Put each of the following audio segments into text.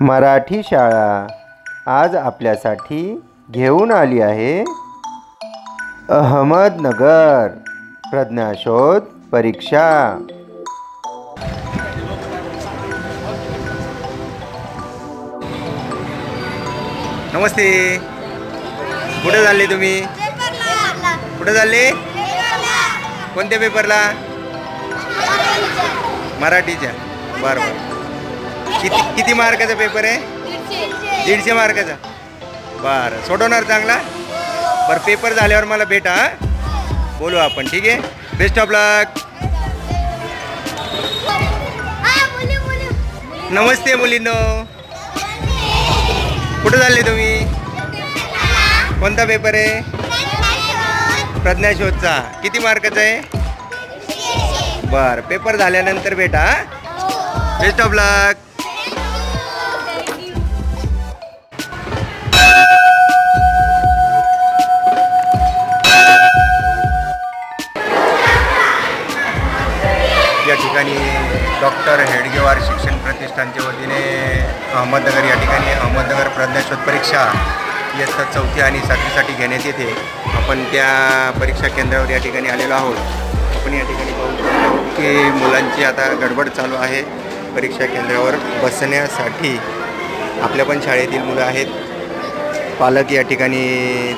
मराठी शाळा. आज आपल्यासाठी घेऊन आली आहे अहमदनगर प्रज्ञाशोध परीक्षा. नमस्ते. कुठे चालले तुम्ही? कुठे चालले? कोणत्या पेपरला मराठीच्या. बरं बरं. किती किती मार्काचा पेपर आहे? दीडशे मार्काचा. बरं सोडवणार चांगला? बरं पेपर झाल्यावर मला भेटा बोलू आपण ठीक आहे? बेस्ट ऑफ लक नमस्ते मुलींनो. कुठं चालले तुम्ही? कोणता पेपर आहे? प्रज्ञाशोधचा. किती मार्काचा आहे? बरं पेपर झाल्यानंतर भेटा best of luck doctor Hedgewar शिक्षण प्रतिष्ठानच्या वतीने अहमदनगर या ठिकाणी अहमदनगर प्रज्ञाशोध परीक्षा इयत्ता चौथी आणि सातवीसाठी घेण्यात येते. आपण त्या परीक्षा केंद्रावर या ठिकाणी आलेलो आहोत. आपण या ठिकाणी पाहू शकतो की मुलांची आता गडबड चालू आहे परीक्षा केंद्रावर बसण्यासाठी. आपल्या पण शाळेतील मुलं आहेत. पालक या ठिकाणी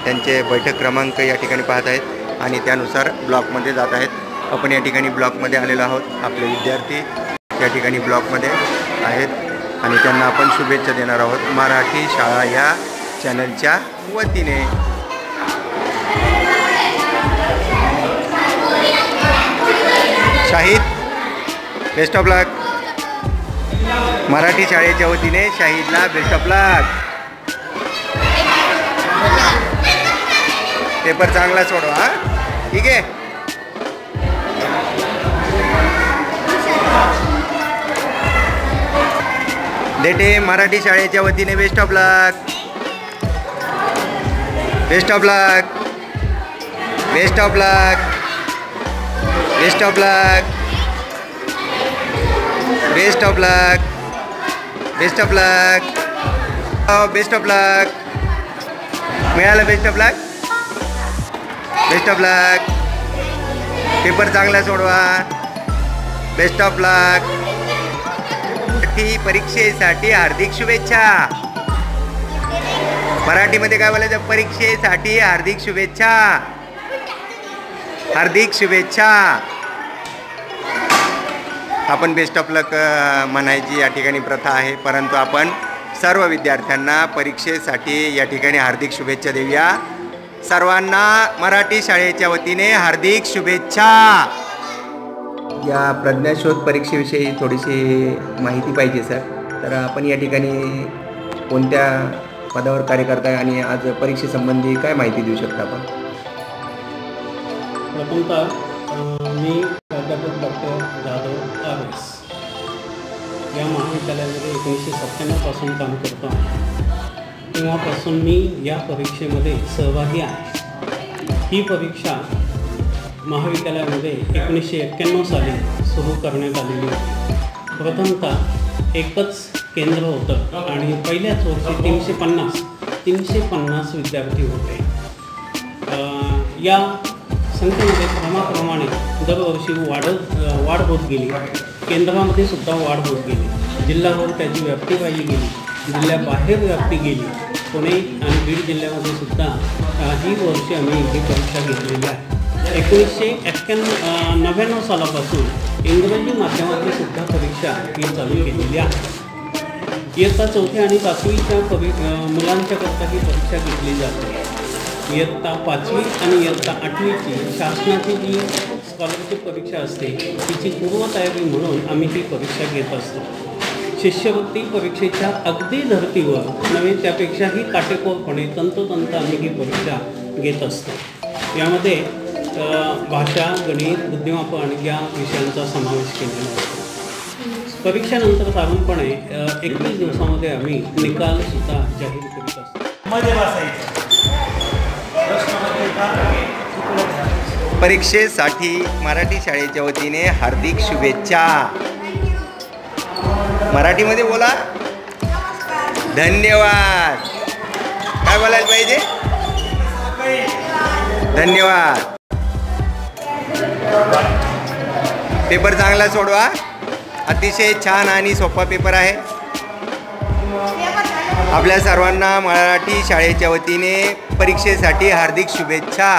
त्यांचे बैठक क्रमांक या ठिकाणी पाहत आहेत आणि त्यानुसार ब्लॉकमध्ये जात आहेत. आपण या ठिकाणी ब्लॉकमध्ये आलेलो आहोत. आपले विद्यार्थी या ठिकाणी ब्लॉकमध्ये आहेत. आणि त्यांना आपण शुभेच्छा देणार आहोत. मराठी शाळा या चॅनलच्या वतीने. Shahid best of luck Marathi शाळेच्या वतीने शाहिदला बेस्ट ऑफ लक पेपर चांगला सोडवा हा. ठीक आहे. देटे मराठी शाळेच्या वतीने best of luck best of luck best of luck best of luck best of luck best of luck best of luck मिळालं best of luck best of luck paper चांगला सोडवा. बेस्ट ऑफ लक विद्यार्थी परीक्षेसाठी हार्दिक शुभेच्छा. मराठीमध्ये काय बोलायचं? परीक्षेसाठी हार्दिक शुभेच्छा. हार्दिक शुभेच्छा. आपण बेस्ट ऑफ लक म्हणायची या ठिकाणी प्रथा आहे. परंतु आपण सर्व विद्यार्थ्यांना परीक्षेसाठी या ठिकाणी हार्दिक शुभेच्छा देऊया. सर्वांना मराठी शाळेच्या वतीने हार्दिक शुभेच्छा. या प्रज्ञाशोध परीक्षेविषयी थोडीशी माहिती पाहिजे सर. तर आपण या ठिकाणी कोणत्या पदावर कार्य करताय आणि आज परीक्षेसंबंधी काय माहिती देऊ शकता आपण? प्रथमतः मी प्राध्यापक डॉक्टर जाधव आर एस या महाविद्यालयामध्ये एकोणीसशे सत्त्याण्णवपासून काम करतो आहे. तेव्हापासून मी या परीक्षेमध्ये सहभागी आहे. ही परीक्षा महाविद्यालयामध्ये एकोणीसशे एक्क्याण्णव साली सुरू करण्यात आलेली होती. प्रथमतः एकच केंद्र होतं आणि पहिल्याच वर्षी तीनशे पन्नास तीनशे पन्नास विद्यार्थी होते. या संख्येमध्ये क्रमाप्रमाणे दरवर्षी वाढत वाढ होत गेली. केंद्रामध्ये सुद्धा वाढ होत गेली. जिल्ह्यावर त्याची व्याप्ती वाढली गेली. जिल्ह्याबाहेर व्याप्ती गेली. पुणे आणि बीड जिल्ह्यामध्ये सुद्धा ही वर्षी आम्ही ही परीक्षा घेतलेली आहे. एकोणीसशे एक्क्याण्णव नव्याण्णव सालापासून इंग्रजी माध्यमाची सुद्धा परीक्षा ही चालू केलेली आहे. इयत्ता चौथ्या आणि पाचवीच्या परी मुलांच्याकरता ही परीक्षा घेतली जाते. इयत्ता पाचवी आणि इयत्ता आठवीची शासनाची जी स्कॉलरशिप परीक्षा असते तिची पूर्वतयारी म्हणून आम्ही ही परीक्षा घेत असतो. शिष्यवृत्ती परीक्षेच्या अगदी धर्तीवर नव्हे त्यापेक्षाही काटेकोरपणे तंतोतंत आम्ही ही परीक्षा घेत असतो. यामध्ये भाषा गणित बुद्धिमापन या विषयांचा समावेश केलेला असतो परीक्षेनंतर साधारणपणे एकवीस दिवसामध्ये आम्ही निकालसुद्धा जाहीर करीत असतो. मध्ये बसायचं. प्रश्नपत्रिका परीक्षेसाठी मराठी शाळेच्या वतीने हार्दिक शुभेच्छा. मराठीमध्ये बोला. धन्यवाद. काय बोलायला पाहिजे? धन्यवाद. पेपर चांगला सोडवा. अतिशय छान आणि सोपा पेपर आहे. आपल्या सर्वांना मराठी शाळेच्या वतीने परीक्षेसाठी हार्दिक शुभेच्छा.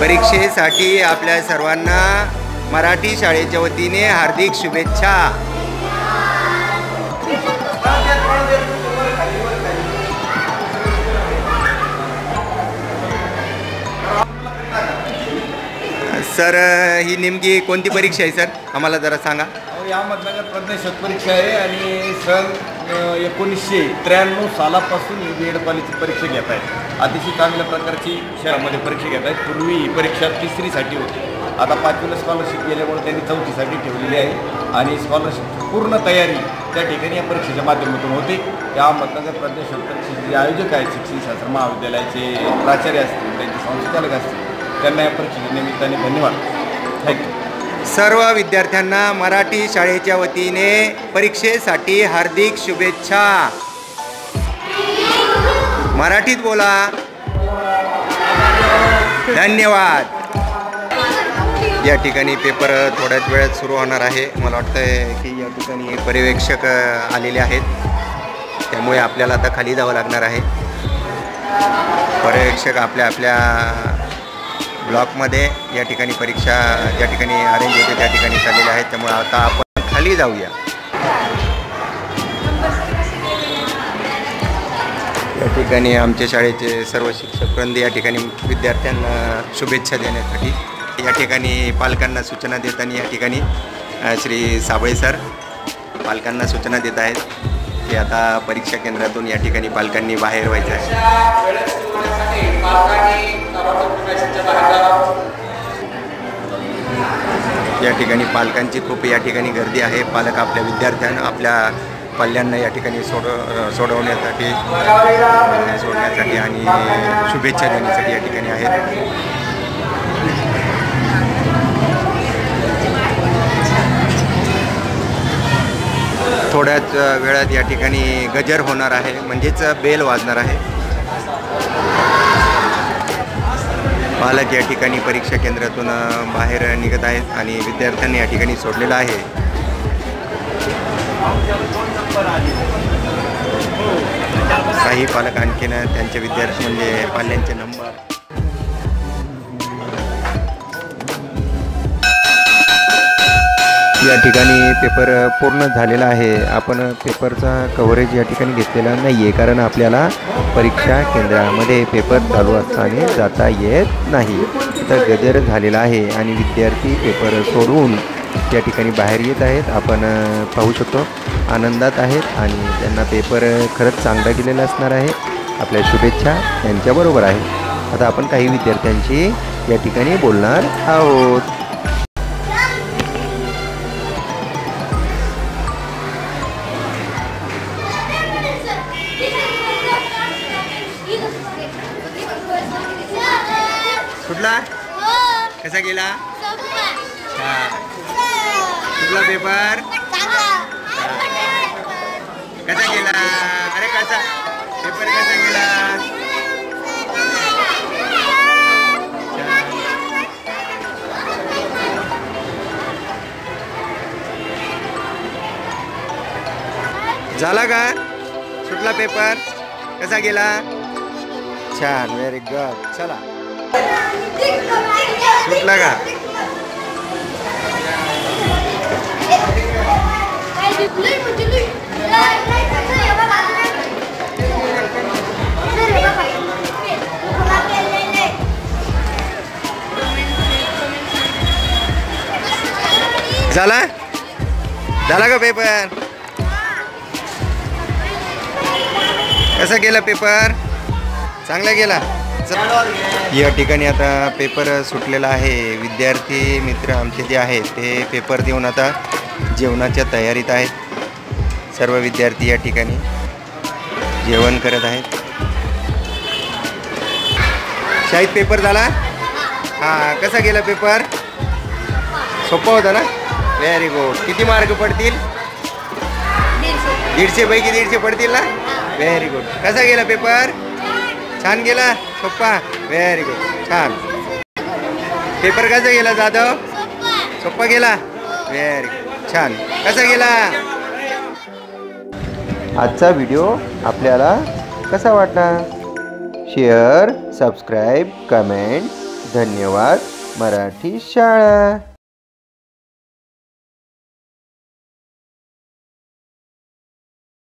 परीक्षेसाठी आपल्या सर्वांना मराठी शाळेच्या वतीने हार्दिक शुभेच्छा. सर ही नेमकी कोणती परीक्षा आहे सर आम्हाला जरा सांगा. या मतदार प्रज्ञाशोध परीक्षा आहे आणि सन एकोणीसशे त्र्याण्णव सालापासून बी एड कॉलेजची परीक्षा घेत आहेत. अतिशय चांगल्या प्रकारची शहरामध्ये परीक्षा घेत आहेत. पूर्वी ही परीक्षा तिसरीसाठी होती. आता पाचवीला स्कॉलरशिप गेल्यामुळे त्यांनी चौथीसाठी ठेवलेली आहे. आणि स्कॉलरशिप पूर्ण तयारी त्या ठिकाणी या परीक्षेच्या माध्यमातून होते. या मतदार प्रज्ञाशोध परीक्षेचे जे आयोजक आहेत शिक्षण शास्त्र महाविद्यालयाचे प्राचार्य असतील त्यांचे संचालक असतील त्यांना या परीक्षेच्या निमित्ताने धन्यवाद. थँक्यू सर्व विद्यार्थ्यांना मराठी शाळेच्या वतीने परीक्षेसाठी हार्दिक शुभेच्छा. मराठीत बोला. धन्यवाद. या ठिकाणी पेपर थोड्याच वेळात सुरू होणार आहे. मला वाटतं की या ठिकाणी पर्यवेक्षक आलेले आहेत. त्यामुळे आपल्याला आता खाली जावं लागणार आहे. पर्यवेक्षक आपल्या आपल्या ब्लॉकमध्ये या ठिकाणी परीक्षा ज्या ठिकाणी अरेंज होते त्या ठिकाणी चाललेल्या आहेत. त्यामुळे आता आपण खाली जाऊया. या ठिकाणी आमच्या शाळेचे सर्व शिक्षक वृंद या ठिकाणी विद्यार्थ्यांना शुभेच्छा देण्यासाठी या ठिकाणी पालकांना सूचना देताना या ठिकाणी श्री साबळे सर पालकांना सूचना देत आहेत की आता परीक्षा केंद्रातून या ठिकाणी पालकांनी बाहेर व्हायचं आहे. या ठिकाणी पालकांची खूप या ठिकाणी गर्दी आहे. पालक आपल्या विद्यार्थ्यांना आपल्या पाल्यांना या ठिकाणी सोड सोडवण्यासाठी सोडण्यासाठी आणि शुभेच्छा देण्यासाठी या ठिकाणी आहेत. थोड्याच वेळात या ठिकाणी गजर होणार आहे. म्हणजेच बेल वाजणार आहे. पालक या ठिकाणी परीक्षा केंद्रातून बाहेर निघत आहेत आणि विद्यार्थ्यांनी या ठिकाणी सोडलेलं आहे. काही पालक आणखीन त्यांचे विद्यार्थी म्हणजे पाल्यांचे नंबर. या ठिकाणी पेपर पूर्ण झालेला आहे. आपण पेपरचा कव्हरेज या ठिकाणी घेतलेला नाही आहे कारण आपल्याला परीक्षा केंद्रामध्ये पेपर चालू असताना जाता येत नाही. तर गजर झालेला आहे आणि विद्यार्थी पेपर सोडून या ठिकाणी बाहेर येत आहेत. आपण पाहू शकतो. आनंदात आहेत आणि त्यांना पेपर खरंच चांगला गेलेला असणार आहे. आपल्या शुभेच्छा त्यांच्याबरोबर आहे आता आपण काही विद्यार्थ्यांशी या ठिकाणी बोलणार आहोत. कुठला कसा गेला छान कुठला पेपर कसा गेला अरे कसा पेपर कसा गेला झाला का सुटला पेपर कसा गेला छान व्हेरी गुड चला सुटला का? झाला? झाला का पेपर? कसा गेला पेपर? चांगला गेला या ठिकाणी आता पेपर सुटलेला आहे. विद्यार्थी मित्र आमचे जे आहेत ते पेपर देऊन आता जेवणाच्या तयारीत आहेत. सर्व विद्यार्थी या ठिकाणी जेवण करत आहेत. शाहीत पेपर झाला? हां कसा गेला पेपर? सोपा होता ना? व्हेरी गुड किती मार्क पडतील? दीडशे पैकी दीडशे पडतील ना? व्हेरी गुड कसा गेला पेपर? छान गेला? सोप्पा व्हेरी गुड छान. पेपर कसा गेला जाधव? सोप्पा गेला? व्हेरी गुड छान. कसा गेला? आजचा व्हिडिओ आपल्याला कसा वाटला? शेअर सबस्क्राईब कमेंट धन्यवाद मराठी शाळा.